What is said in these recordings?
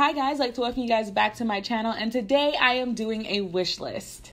Hi guys, like to welcome you guys back to my channel and today I am doing a wish list.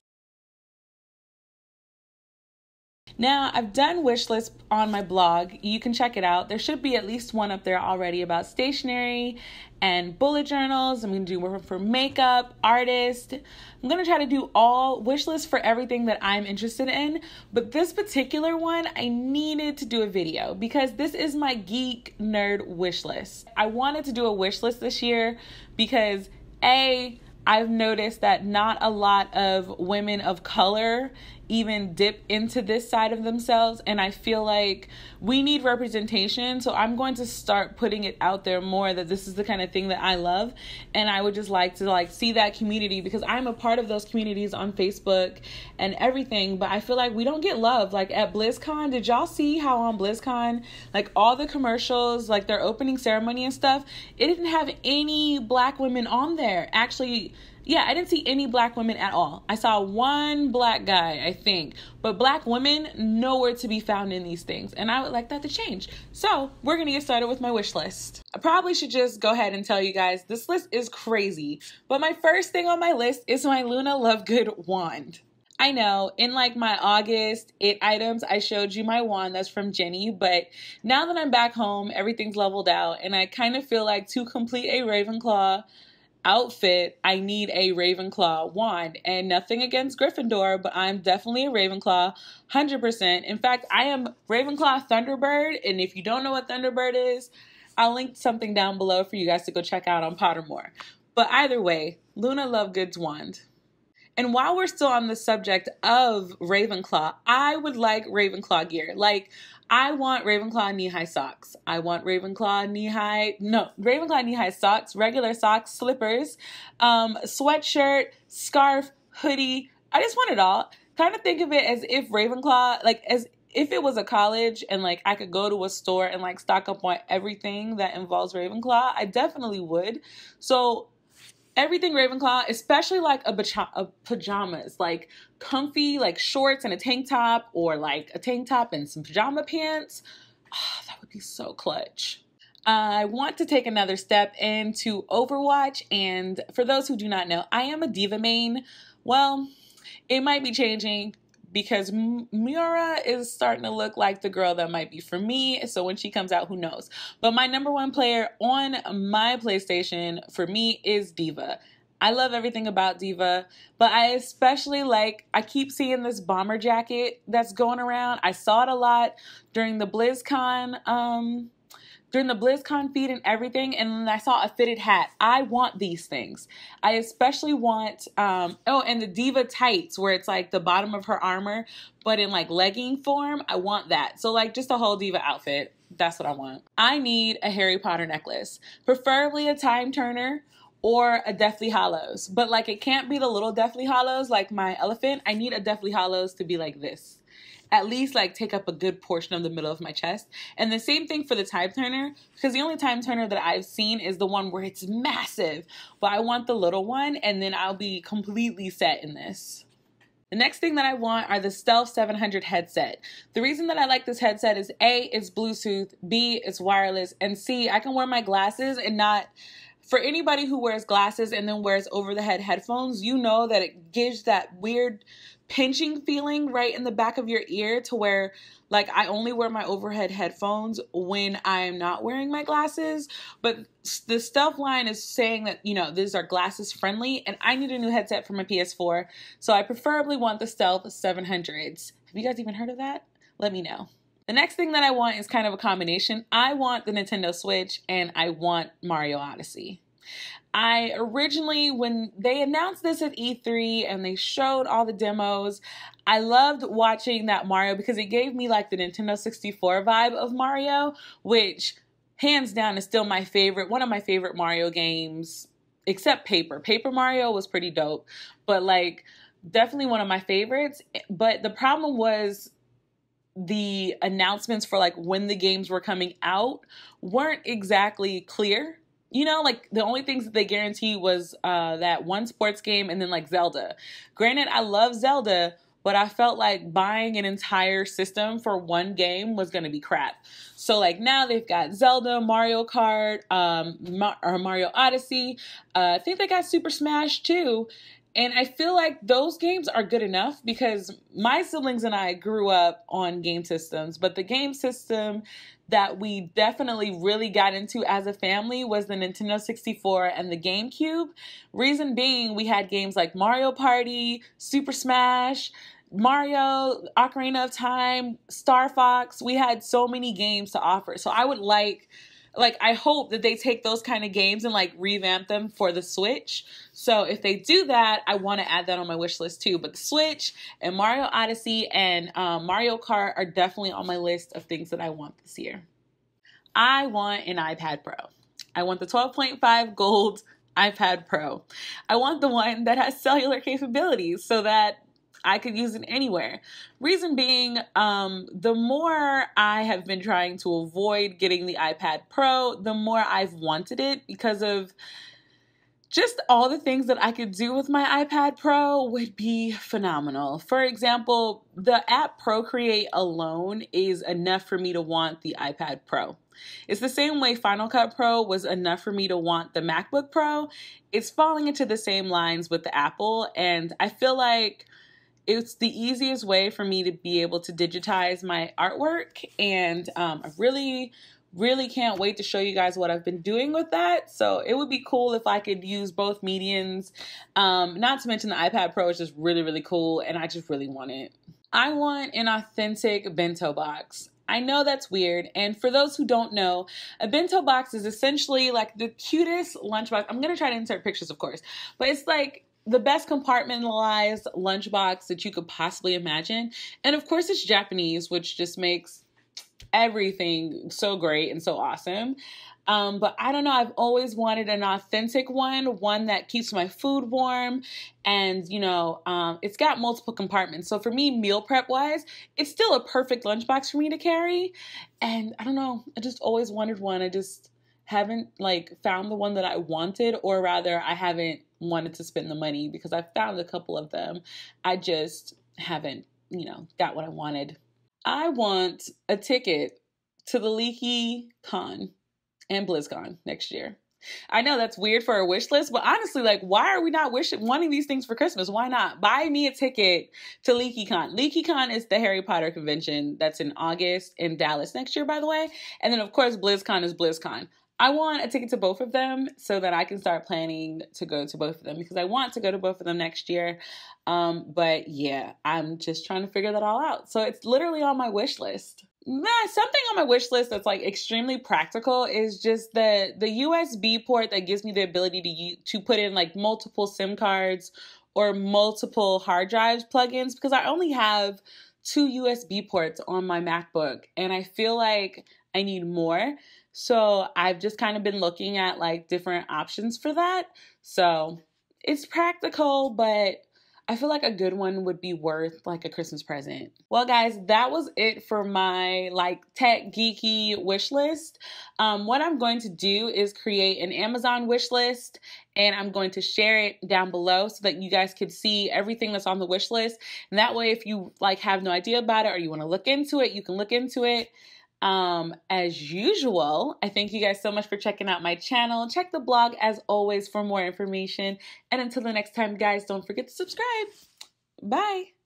Now, I've done wish lists on my blog. You can check it out. There should be at least one up there already about stationery and bullet journals. I'm going to do one for makeup, artist. I'm going to try to do all wish lists for everything that I'm interested in. But this particular one, I needed to do a video because this is my geek nerd wish list. I wanted to do a wish list this year because A, I've noticed that not a lot of women of color even dip into this side of themselves and I feel like we need representation. So I'm going to start putting it out there more that this is the kind of thing that I love and I would just like to like see that community because I'm a part of those communities on Facebook and everything but I feel like we don't get love like at BlizzCon did y'all see how on BlizzCon like all the commercials like their opening ceremony and stuff it didn't have any black women on there. Actually yeah, I didn't see any black women at all. I saw one black guy, I think, but black women nowhere to be found in these things. And I would like that to change. So we're gonna get started with my wish list. I probably should just go ahead and tell you guys this list is crazy. But my first thing on my list is my Luna Lovegood wand. I know in like my August it items, I showed you my wand that's from Jenny, but now that I'm back home, everything's leveled out, and I kind of feel like to complete a Ravenclaw outfit, I need a Ravenclaw wand. And nothing against Gryffindor, but I'm definitely a Ravenclaw, 100%. In fact, I am Ravenclaw Thunderbird. And if you don't know what Thunderbird is, I'll link something down below for you guys to go check out on Pottermore. But either way, Luna Lovegood's wand. And while we're still on the subject of Ravenclaw, I would like Ravenclaw gear. Like, I want Ravenclaw knee high socks. I want Ravenclaw knee high, no, Ravenclaw knee high socks, regular socks, slippers, um, sweatshirt, scarf, hoodie. I just want it all. Kind of think of it as if Ravenclaw, like, as if it was a college and like I could go to a store and like stock up on everything that involves Ravenclaw, I definitely would. So everything Ravenclaw, especially like a, a, pajamas, like comfy, like shorts and a tank top, or like a tank top and some pajama pants. Oh, that would be so clutch. I want to take another step into Overwatch, and for those who do not know, I am a D.Va main. Well, it might be changing because Moira is starting to look like the girl that might be for me. So when she comes out, who knows? But my number one player on my PlayStation for me is D.Va. I love everything about D.Va, but I especially like, I keep seeing this bomber jacket that's going around. I saw it a lot during the BlizzCon um, during the BlizzCon feed and everything, and then I saw a fitted hat. I want these things. I especially want, um, oh, and the D.Va tights where it's like the bottom of her armor, but in like legging form. I want that. So, like, just a whole D.Va outfit. That's what I want. I need a Harry Potter necklace, preferably a time turner or a Deathly Hallows. But like, it can't be the little Deathly Hallows like my elephant. I need a Deathly Hallows to be like this at least like take up a good portion of the middle of my chest. And the same thing for the time turner, because the only time turner that I've seen is the one where it's massive, but I want the little one and then I'll be completely set in this. The next thing that I want are the Stealth 700 headset. The reason that I like this headset is A, it's Bluetooth, B, it's wireless, and C, I can wear my glasses and not for anybody who wears glasses and then wears over the head headphones, you know that it gives that weird pinching feeling right in the back of your ear to where like I only wear my overhead headphones when I'm not wearing my glasses. But the Stealth line is saying that, you know, these are glasses friendly and I need a new headset for my PS4. So I preferably want the Stealth 700s. Have you guys even heard of that? Let me know. The next thing that I want is kind of a combination. I want the Nintendo Switch and I want Mario Odyssey. I originally, when they announced this at E3 and they showed all the demos, I loved watching that Mario because it gave me like the Nintendo 64 vibe of Mario, which hands down is still my favorite, one of my favorite Mario games, except Paper. Paper Mario was pretty dope, but like definitely one of my favorites. But the problem was the announcements for like when the games were coming out weren't exactly clear you know, like the only things that they guarantee was uh, that one sports game and then like Zelda. Granted, I love Zelda, but I felt like buying an entire system for one game was gonna be crap. So like now they've got Zelda, Mario Kart, um, or Mario Odyssey. Uh, I think they got Super Smash too. And I feel like those games are good enough because my siblings and I grew up on game systems, but the game system that we definitely really got into as a family was the Nintendo 64 and the GameCube. Reason being, we had games like Mario Party, Super Smash, Mario, Ocarina of Time, Star Fox. We had so many games to offer. So I would like like I hope that they take those kind of games and like revamp them for the Switch. So if they do that, I want to add that on my wish list too. But the Switch and Mario Odyssey and um, Mario Kart are definitely on my list of things that I want this year. I want an iPad Pro. I want the 12.5 gold iPad Pro. I want the one that has cellular capabilities so that I could use it anywhere. Reason being, um, the more I have been trying to avoid getting the iPad Pro, the more I've wanted it because of just all the things that I could do with my iPad Pro would be phenomenal. For example, the app Procreate alone is enough for me to want the iPad Pro. It's the same way Final Cut Pro was enough for me to want the MacBook Pro. It's falling into the same lines with the Apple, and I feel like it's the easiest way for me to be able to digitize my artwork and um, I really really can't wait to show you guys what I've been doing with that. So it would be cool if I could use both mediums. Um, not to mention the iPad Pro is just really, really cool and I just really want it. I want an authentic bento box. I know that's weird. And for those who don't know, a bento box is essentially like the cutest lunchbox. I'm going to try to insert pictures, of course, but it's like the best compartmentalized lunchbox that you could possibly imagine. And of course, it's Japanese, which just makes everything so great and so awesome. Um, but I don't know, I've always wanted an authentic one, one that keeps my food warm. And, you know, um, it's got multiple compartments. So for me, meal prep wise, it's still a perfect lunchbox for me to carry. And I don't know, I just always wanted one. I just haven't like found the one that I wanted, or rather, I haven't wanted to spend the money because I found a couple of them. I just haven't, you know, got what I wanted. I want a ticket to the Leaky Con and BlizzCon next year. I know that's weird for a wish list, but honestly, like, why are we not wishing wanting these things for Christmas? Why not buy me a ticket to LeakyCon? LeakyCon is the Harry Potter convention that's in August in Dallas next year, by the way. And then, of course, BlizzCon is BlizzCon. I want a ticket to both of them so that I can start planning to go to both of them because I want to go to both of them next year. Um, but yeah, I'm just trying to figure that all out. So it's literally on my wish list. something on my wish list that's like extremely practical is just the the USB port that gives me the ability to to put in like multiple SIM cards or multiple hard drives plugins because I only have two USB ports on my MacBook and I feel like I need more. So I've just kind of been looking at like different options for that. So it's practical, but I feel like a good one would be worth like a Christmas present. Well, guys, that was it for my like tech geeky wish list. Um, what I'm going to do is create an Amazon wish list and I'm going to share it down below so that you guys can see everything that's on the wish list. And that way, if you like have no idea about it or you want to look into it, you can look into it. Um, as usual, I thank you guys so much for checking out my channel. Check the blog as always for more information. And until the next time, guys, don't forget to subscribe. Bye.